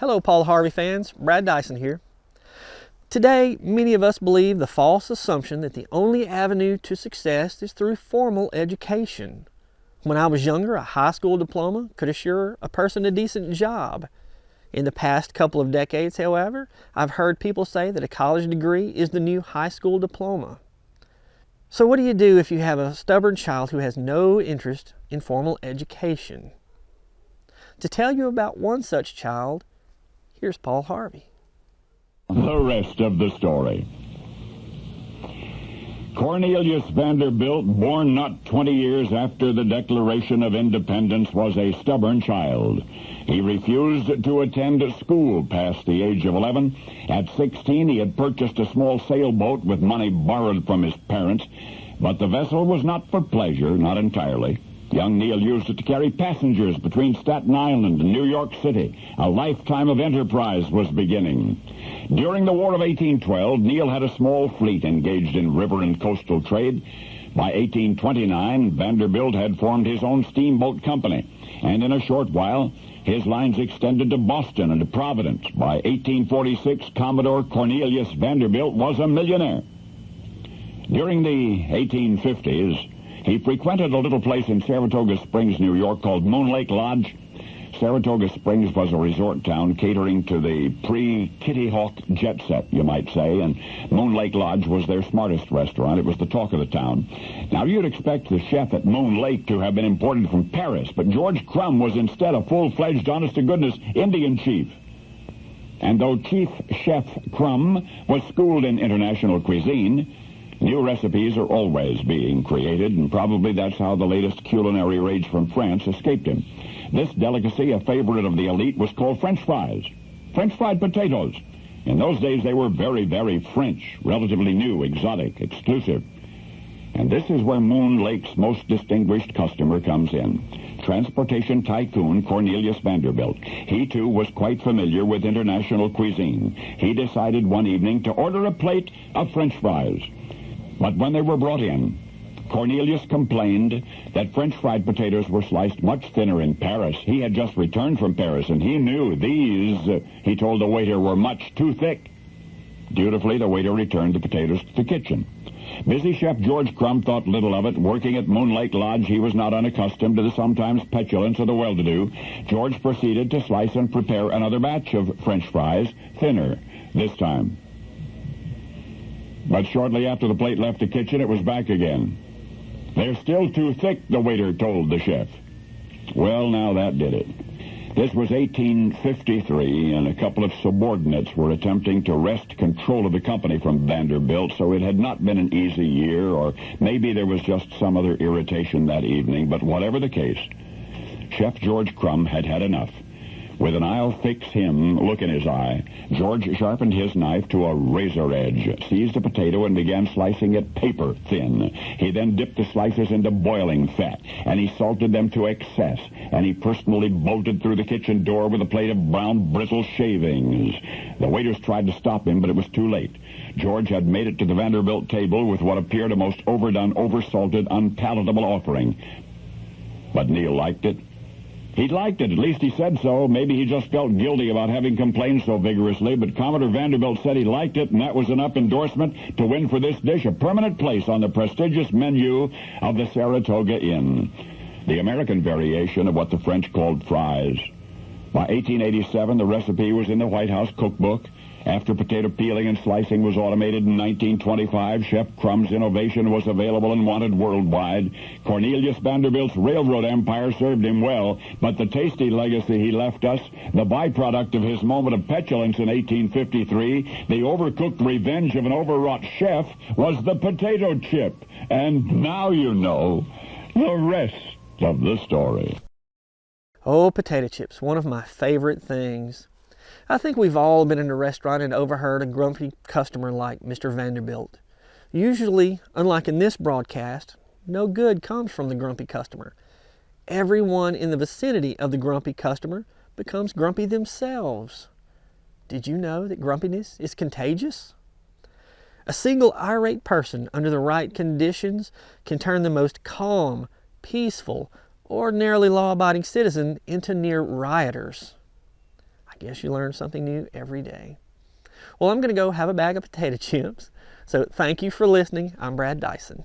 Hello, Paul Harvey fans. Brad Dison here. Today, many of us believe the false assumption that the only avenue to success is through formal education. When I was younger, a high school diploma could assure a person a decent job. In the past couple of decades, however, I've heard people say that a college degree is the new high school diploma. So, what do you do if you have a stubborn child who has no interest in formal education? To tell you about one such child, here's Paul Harvey. The rest of the story. Cornelius Vanderbilt, born not 20 years after the Declaration of Independence, was a stubborn child. He refused to attend school past the age of 11. At 16, he had purchased a small sailboat with money borrowed from his parents, but the vessel was not for pleasure, not entirely. Young Neil used it to carry passengers between Staten Island and New York City. A lifetime of enterprise was beginning. During the War of 1812, Neil had a small fleet engaged in river and coastal trade. By 1829, Vanderbilt had formed his own steamboat company, and in a short while, his lines extended to Boston and to Providence. By 1846, Commodore Cornelius Vanderbilt was a millionaire. During the 1850s, he frequented a little place in Saratoga Springs, New York called Moon Lake Lodge. Saratoga Springs was a resort town catering to the pre-Kitty Hawk jet set, you might say, and Moon Lake Lodge was their smartest restaurant. It was the talk of the town. Now, you'd expect the chef at Moon Lake to have been imported from Paris, but George Crumb was instead a full-fledged, honest-to-goodness Indian chief. And though Chief Chef Crumb was schooled in international cuisine, New recipes are always being created, and probably that's how the latest culinary rage from France escaped him. This delicacy, a favorite of the elite, was called French fries. French fried potatoes. In those days, they were very, very French, relatively new, exotic, exclusive. And this is where Moon Lake's most distinguished customer comes in. Transportation tycoon Cornelius Vanderbilt. He, too, was quite familiar with international cuisine. He decided one evening to order a plate of French fries. But when they were brought in, Cornelius complained that French fried potatoes were sliced much thinner in Paris. He had just returned from Paris, and he knew these, uh, he told the waiter, were much too thick. Dutifully, the waiter returned the potatoes to the kitchen. Busy chef George Crumb thought little of it. Working at Moon Lake Lodge, he was not unaccustomed to the sometimes petulance of the well-to-do. George proceeded to slice and prepare another batch of French fries, thinner this time. But shortly after the plate left the kitchen, it was back again. They're still too thick, the waiter told the chef. Well, now that did it. This was 1853, and a couple of subordinates were attempting to wrest control of the company from Vanderbilt, so it had not been an easy year, or maybe there was just some other irritation that evening, but whatever the case, Chef George Crumb had had enough. With an I'll fix him look in his eye, George sharpened his knife to a razor edge, seized a potato, and began slicing it paper thin. He then dipped the slices into boiling fat, and he salted them to excess, and he personally bolted through the kitchen door with a plate of brown brittle shavings. The waiters tried to stop him, but it was too late. George had made it to the Vanderbilt table with what appeared a most overdone, oversalted, unpalatable offering. But Neil liked it. He liked it. At least he said so. Maybe he just felt guilty about having complained so vigorously, but Commodore Vanderbilt said he liked it, and that was enough endorsement to win for this dish a permanent place on the prestigious menu of the Saratoga Inn. The American variation of what the French called fries. By 1887, the recipe was in the White House cookbook. After potato peeling and slicing was automated in 1925, Chef Crumb's innovation was available and wanted worldwide. Cornelius Vanderbilt's railroad empire served him well, but the tasty legacy he left us, the byproduct of his moment of petulance in 1853, the overcooked revenge of an overwrought chef, was the potato chip. And now you know the rest of the story. Oh, potato chips, one of my favorite things. I think we've all been in a restaurant and overheard a grumpy customer like Mr. Vanderbilt. Usually, unlike in this broadcast, no good comes from the grumpy customer. Everyone in the vicinity of the grumpy customer becomes grumpy themselves. Did you know that grumpiness is contagious? A single irate person under the right conditions can turn the most calm, peaceful, ordinarily law abiding citizen into near rioters I guess you learn something new every day. Well, I'm going to go have a bag of potato chips. So thank you for listening. I'm Brad Dison.